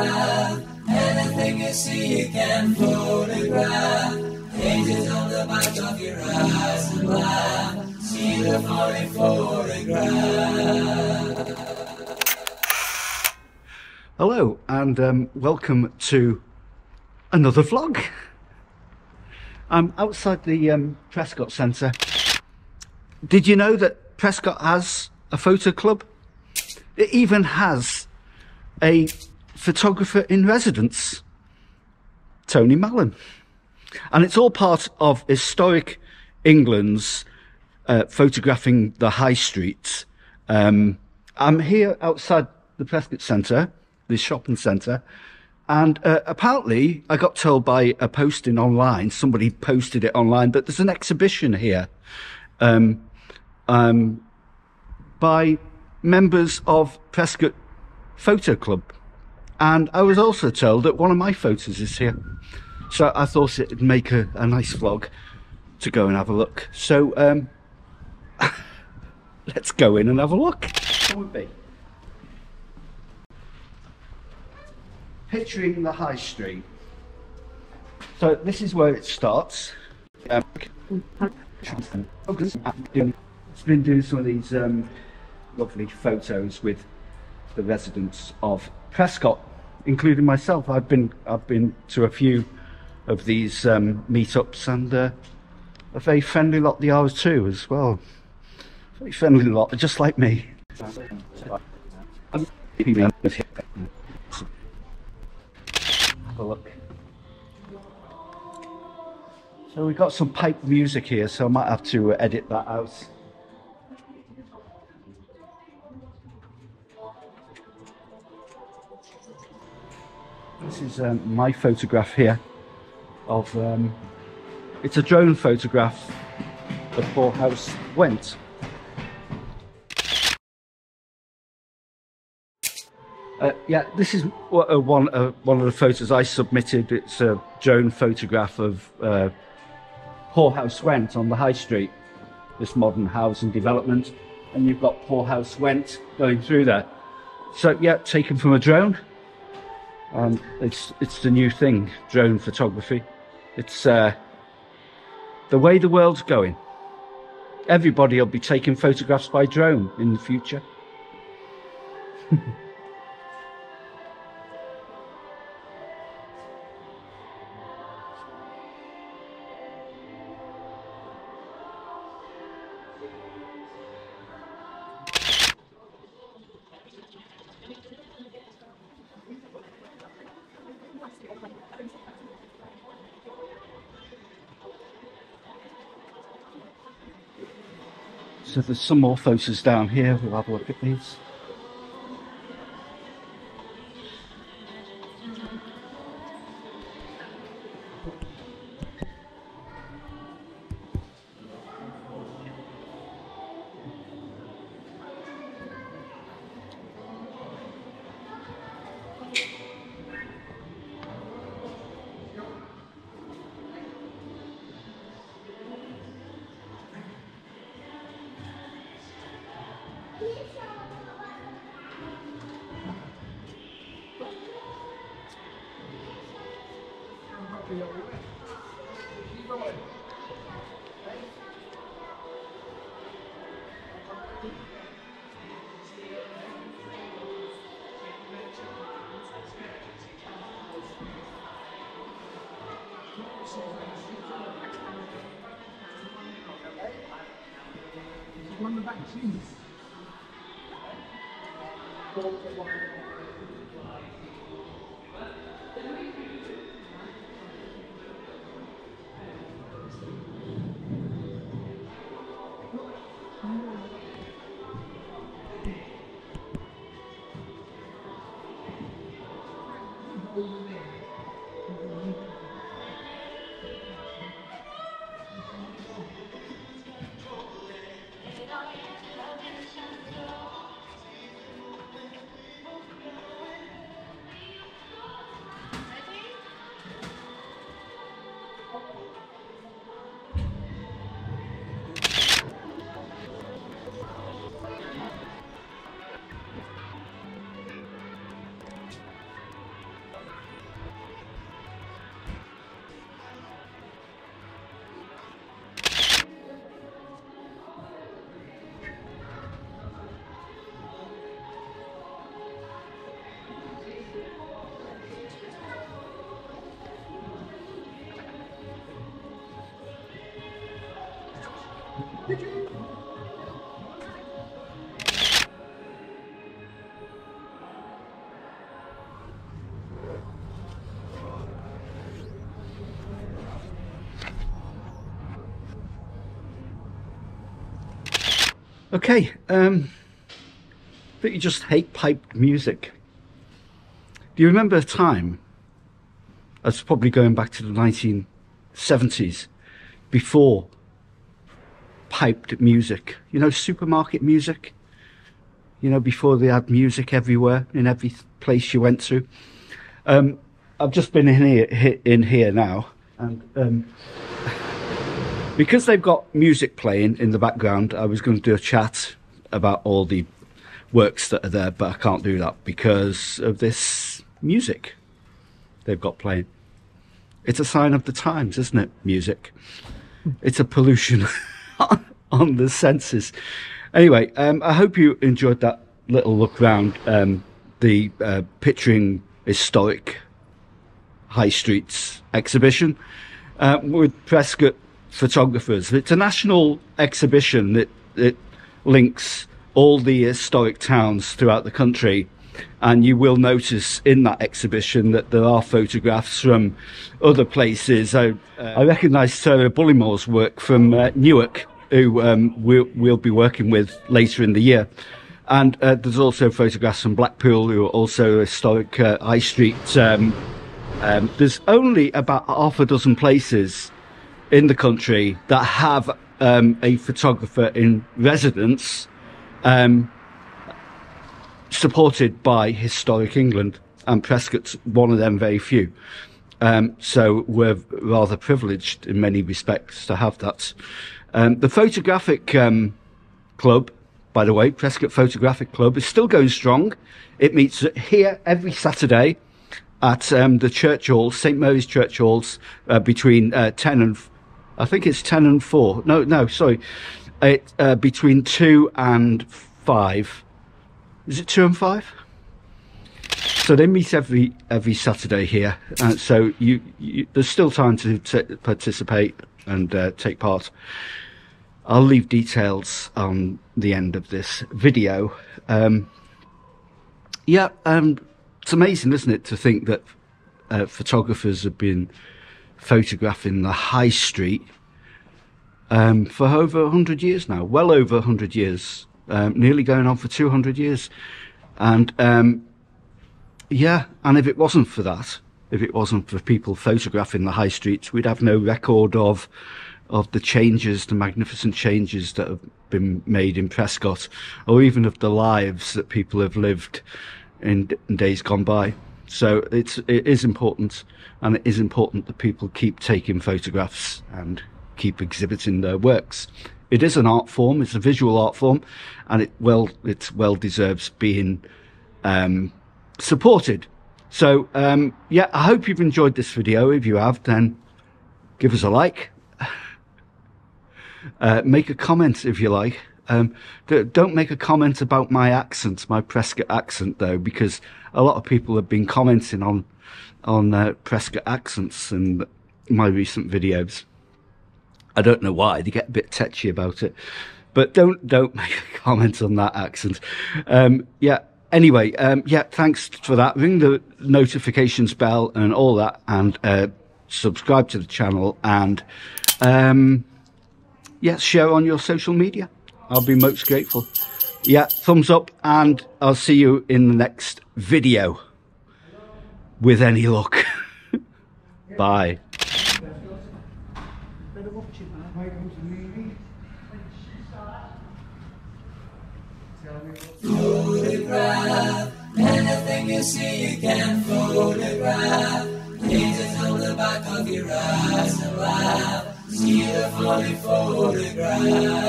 Anything you see, you can photograph. Pages on the back of your eyes and laugh. See the funny photograph. Hello, and um, welcome to another vlog. I'm outside the um, Prescot Centre. Did you know that Prescot has a photo club? It even has a photographer in residence, Tony Mallon. And it's all part of historic England's uh, photographing the high streets. Um, I'm here outside the Prescot Centre, the shopping centre, and uh, apparently I got told by a posting online, somebody posted it online, that there's an exhibition here um, um, by members of Prescot Photo Club. And I was also told that one of my photos is here. So I thought it'd make a, a nice vlog to go and have a look. So um, let's go in and have a look. Picturing the high street. So this is where it starts. Um, it's been doing some of these um, lovely photos with the residents of Prescot, including myself. I've been I've been to a few of these um, meetups and uh, a very friendly lot the are too as well. Very friendly lot, just like me. Have a look. So we've got some pipe music here, so I might have to edit that out. Um, my photograph here of, um, it's a drone photograph of Poor House Went. Uh, yeah, this is uh, one, uh, one of the photos I submitted. It's a drone photograph of uh, Poor House Went on the high street, this modern housing development. And you've got Poor House Went going through there. So, yeah, taken from a drone. Um, it's it's the new thing, drone photography. It's uh, the way the world's going. Everybody will be taking photographs by drone in the future. So there's some more photos down here. We'll have a look at these. One of the vaccines. Okay, um, but you just hate piped music. Do you remember a time, that's probably going back to the 1970s, before piped music? You know, supermarket music? You know, before they had music everywhere, in every place you went to. Um, I've just been in here, in here now, and um, because they've got music playing in the background, I was going to do a chat about all the works that are there, but I can't do that because of this music they've got playing. It's a sign of the times, isn't it? Music. It's a pollution on the senses. Anyway, um, I hope you enjoyed that little look around um, the uh, picturing historic high streets exhibition uh, with Prescot photographers. It's a national exhibition that, that links all the historic towns throughout the country. And you will notice in that exhibition that there are photographs from other places. I, uh, I recognise Sarah Bullimore's work from uh, Newark, who um, we'll, we'll, be working with later in the year. And uh, there's also photographs from Blackpool, who are also historic uh, high street. Um, um, there's only about half a dozen places in the country that have um, a photographer in residence um, supported by Historic England, and Prescot's one of them very few. Um, so we're rather privileged in many respects to have that. Um, the photographic um, club, by the way, Prescot Photographic Club, is still going strong. It meets here every Saturday at um, the church halls, St Mary's Church halls, uh, between uh, 10 and I think it's 10 and 4. No, no, sorry. It, uh, between 2 and 5. Is it 2 and 5? So they meet every every Saturday here. Uh, so you, you, there's still time to participate and uh, take part. I'll leave details on the end of this video. Um, yeah, um, it's amazing, isn't it, to think that uh, photographers have been photographing the high street um, for over 100 years now, well over 100 years, um, nearly going on for 200 years. And um, yeah, and if it wasn't for that, if it wasn't for people photographing the high streets, we'd have no record of of the changes, the magnificent changes that have been made in Prescot, or even of the lives that people have lived in, in days gone by. So it's it is important, and it is important that people keep taking photographs and keep exhibiting their works. It is an art form; it's a visual art form, and it well it well deserves being um, supported. So um, yeah, I hope you've enjoyed this video. If you have, then give us a like. Uh, make a comment if you like. Um, don't make a comment about my accent, my Prescot accent, though, because a lot of people have been commenting on on uh, Prescot accents in my recent videos. I don't know why they get a bit tetchy about it, but don't don't make a comment on that accent. Um, yeah. Anyway, um, yeah. Thanks for that. Ring the notifications bell and all that, and uh, subscribe to the channel, and um, yeah, share on your social media. I'll be most grateful. Yeah, thumbs up, and I'll see you in the next video. With any luck. Bye. Photograph anything you see, you can photograph. Paint on the back of your eyes and laugh. See the funny photograph.